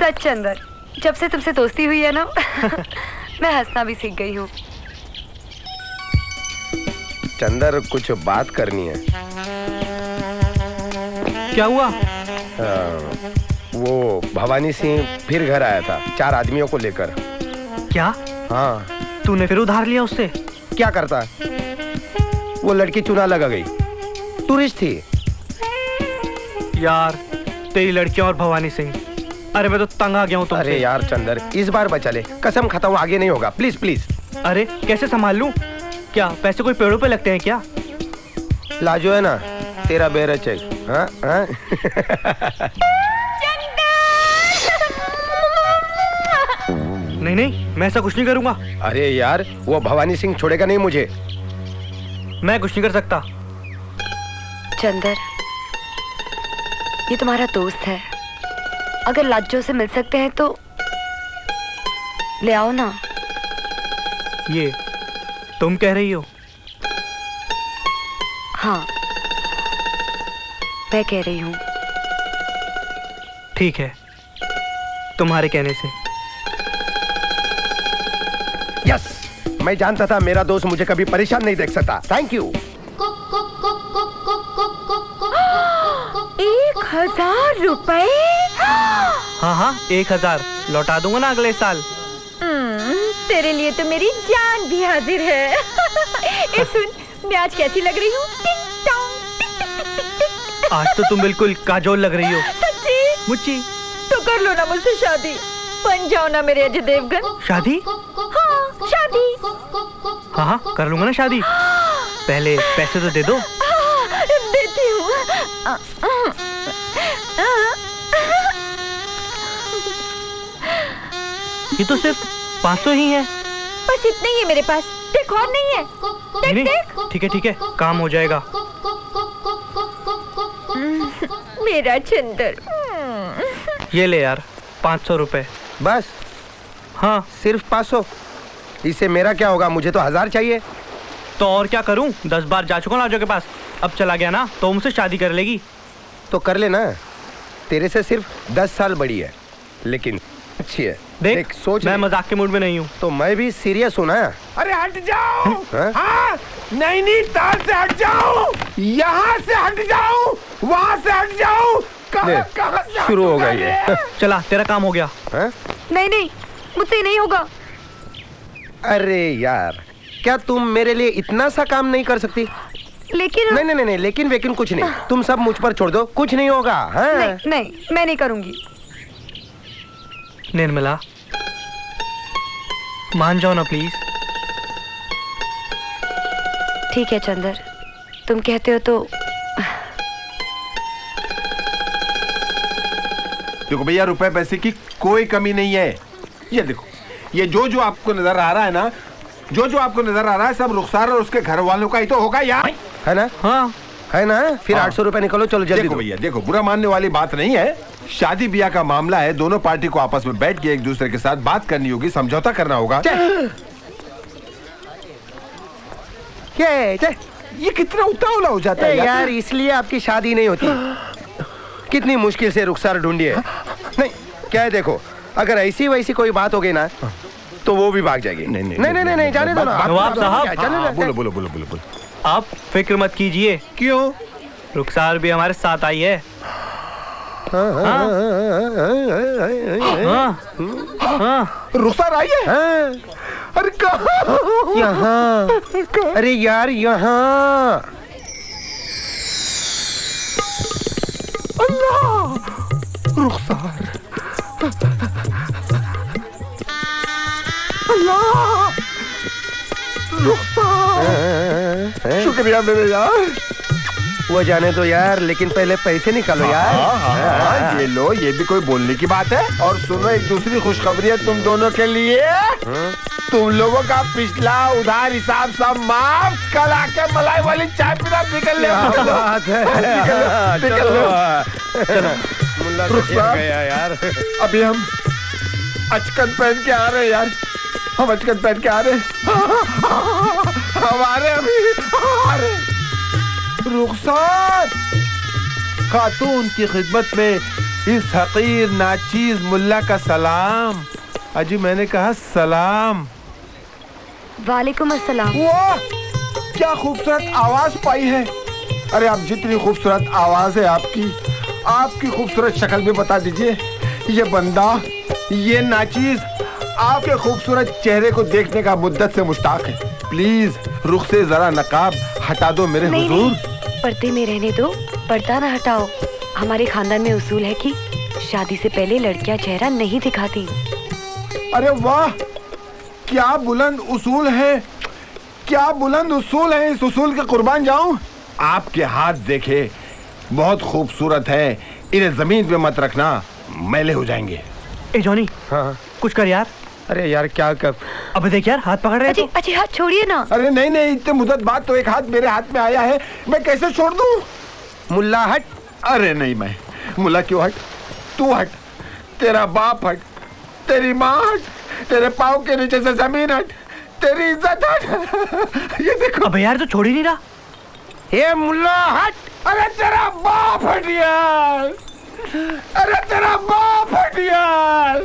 सच चंदर जब से तुमसे दोस्ती हुई है ना मैं हंसना भी सीख गई हूँ। चंदर कुछ बात करनी है। क्या हुआ? आ, वो भवानी सिंह फिर घर आया था चार आदमियों को लेकर। क्या? हाँ। तूने फिर उधार लिया उससे? क्या करता? वो लड़की चुना लगा गई। टूरिस्ट थी। यार तेरी लड़कियाँ और भवानी सिंह अरे मैं तो तंग आ गया हूँ अरे यार चंदर इस बार बचा ले कसम खाता हूँ आगे नहीं होगा। प्लीज़ प्लीज़ अरे कैसे संभाल लूँ? क्या पैसे कोई पेड़ों पे लगते हैं क्या? लाजो है ना? तेरा बेरच है हाँ हाँ। नहीं नहीं मैं ऐसा कुछ नहीं करूँगा। अरे यार वो भवानी सिंह छोड़ेगा नहीं मुझे। मैं कुछ नहीं कर सकता। चंदर ये तुम्हारा दोस्त है। अगर लाजो से मिल सकते हैं तो ले आओ ना। ये तुम कह रही हो? हाँ मैं कह रही हूँ। ठीक है तुम्हारे कहने से। यस मैं जानता था मेरा दोस्त मुझे कभी परेशान नहीं देख सकता। थैंक यू हज़ार रुपए? हाँ हाँ एक हज़ार। लौटा दूँगा ना अगले साल। तेरे लिए तो मेरी जान भी हाजिर है। ए सुन मैं आज कैसी लग रही हूँ। आज तो तुम बिल्कुल काजोल लग रही हो। सच्ची? मुच्ची। तो कर लो ना मुझसे शादी। बन जाओ ना मेरे अजय देवगन। शादी? हाँ शादी। हाँ हाँ कर लूँगा ना शादी। पहले पैसे तो दे दो। हाँ, देती हूँ। ये तो सिर्फ़ पाँच सौ ही है। बस इतने ही है मेरे पास। देख और नहीं है। देख नहीं देख। ठीक है ठीक है काम हो जाएगा। मेरा चंदर ये ले यार पाँच सौ रुपये बस? हाँ। सिर्फ़ पाँच? सौ इससे मेरा क्या होगा? मुझे तो हज़ार चाहिए। तो और क्या करूँ? दस बार जा चुका लाजो के पास। अब चला गया ना तो मुझसे शादी कर लेगी। तो कर लेना। तेरे से सिर्फ़ दस साल बड़ी है लेकिन अच्छी है। देख, देख सोच मैं मज़ाक के मूड में नहीं हूँ। तो मैं भी सीरियस हूँ ना? अरे हट जाओ! हाँ? हाँ? नैनीताल से हट जाओ! यहाँ से हट जाओ! वहाँ से हट जाओ! कहाँ कहाँ शुरू हो गया जाओगे? ये चला तेरा काम हो गया। हाँ? नहीं नहीं मुझसे नहीं होगा। अरे यार क्या तुम मेरे लिए इतना सा काम नहीं कर सकती? लेकिन नहीं नहीं नहीं नहीं, लेकिन वेकिन कुछ नहीं। तुम सब मुझ पर छोड़ दो कुछ नहीं होगा हाँ? नहीं नहीं मैं नहीं करूँगी। निर्मला मान जाओ ना प्लीज़ ठीक है चंदर। तुम कहते हो तो देखो भैया रुपए पैसे की कोई कमी नहीं है। ये देखो ये जो जो आपको नज़र आ रहा है ना जो जो आपको नज़र आ रहा है सब रुखसार और उसके घर वालों का ही तो होगा यार। है ना? हाँ। है ना? फिर हाँ। आठ सौ रुपए निकलो चलो जल्दी देखो भैया देखो बुरा मानने वाली बात नहीं है। शादी ब्याह का मामला है दोनों पार्टी को आपस में बैठ के एक दूसरे के साथ बात करनी होगी समझौता करना होगा। ये, ये, ये कितना उतावला हो जाता है यार। इसलिए आपकी शादी नहीं होती। कितनी मुश्किल से रुखसार ढूंढी है। नहीं क्या है देखो अगर ऐसी वैसी कोई बात हो गई ना तो वो भी भाग जाएगी। नहीं नहीं नहीं नहीं जाने दो ना। नवाब साहब, हाँ, ना बोलो बोलो बोलो बोलो बोलो। आप फ़िक्र मत कीजिए। क्यों? रुखसार भी हमारे साथ आई है। हाँ, हाँ, हाँ, हाँ, हाँ, हाँ, हाँ। हाँ। रुखसार आई है? हाँ, अरे कहाँ? यहाँ। अरे यार यहाँ। अल्लाह! रुखसार। अल्लाह शुक्रिया मेरे यार। वो जाने दो यार लेकिन पहले पैसे निकालो यार। हाँ, हाँ, हाँ, ये लो ये भी कोई बोलने की बात है। और सुनो एक दूसरी खुशखबरी है तुम दोनों के लिए। तुम लोगों का पिछला उधार हिसाब सब माफ़। कल आके मलाई वाली चाय पीना निकल ले। बात है? निकल लो। मुल्ला तो रुखसार। गया यार। अभी हम अचकन पहन के आ रहे हैं यार। हम अचकन पहन के आ रहे हैं। हमारे अभी। आ रहे। रुखसार खातून की खिदमत में इस हकीर नाचीज मुल्ला का सलाम। अजी मैंने कहा सलाम। वालेकुम अस्सलाम। वाह क्या खूबसूरत आवाज़ पाई है? अरे आप जितनी खूबसूरत आवाज़ है आपकी आपकी खूबसूरत शक्ल भी बता दीजिए। ये बंदा ये नाचीज आपके खूबसूरत चेहरे को देखने का मुद्दत से मुश्ताक है। प्लीज़ रुख से जरा नकाब हटा दो मेरे नहीं हुजूर। नहीं पर्दे में रहने दो पर्दा ना हटाओ। हमारे खानदान में उसूल है कि शादी से पहले लड़कियाँ चेहरा नहीं दिखाती। अरे वाह क्या बुलंद उसूल है क्या बुलंद उसूल है इस उसूल के कुर्बान जाऊँ? आपके हाथ देखे बहुत खूबसूरत है इन्हें ज़मीन पे मत रखना मैले हो जाएँगे। ए जॉनी हाँ। कुछ कर यार। अरे यार क्या कर अब देख यार हाथ पकड़ रहे हैं अजी तो। अजी हाथ छोड़िए ना। अरे नहीं नहीं इतने मुद्दत बाद तो एक हाथ मेरे हाथ में आया है। मैं कैसे छोड़ दू? मुल्ला हट। अरे नहीं मैं मुला क्यों हट? तू हट। तेरा बाप हट। तेरी माँ हट। तेरे पाँव के नीचे से ज़मीन हट। तेरी इज़्ज़त हट। ये देखो। अबे यार तो छोड़ ही नहीं रहा। ये मुल्ला हट। अरे तेरा बाप हट यार। अरे तेरा बाप हट यार।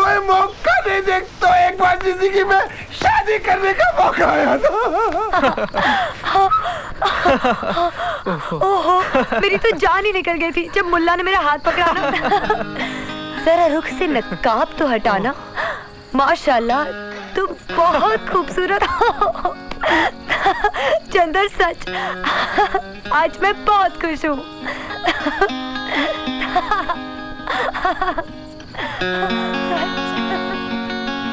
कोई मौका नहीं देख तो एक बार ज़िंदगी में शादी करने का मौका आया था। ओहो, मेरी तो जान ही निकल गई थी, जब मुल्ला ने मेरा हाथ पकड़ा ना। जरा रुख से नकाब तो हटाना। माशाल्लाह, तुम बहुत खूबसूरत हो। चंदर सच, आज मैं बहुत खुश हूँ। 哈 哈